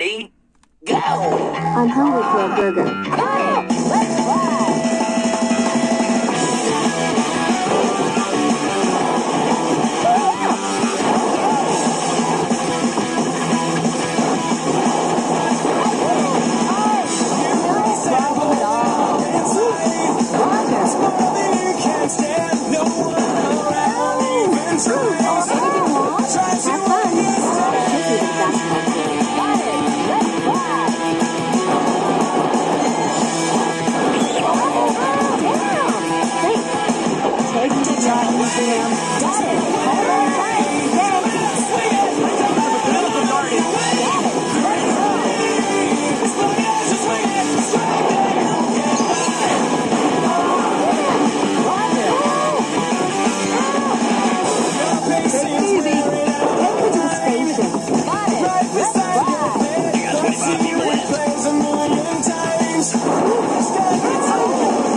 Ready? Go! I'm hungry for a burger. Let's 絶対に。